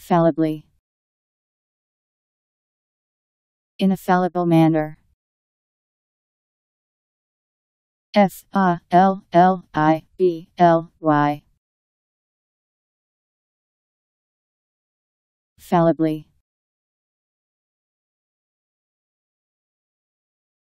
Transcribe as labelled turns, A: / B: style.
A: Fallibly. In a fallible manner. F A L L I B L Y. Fallibly.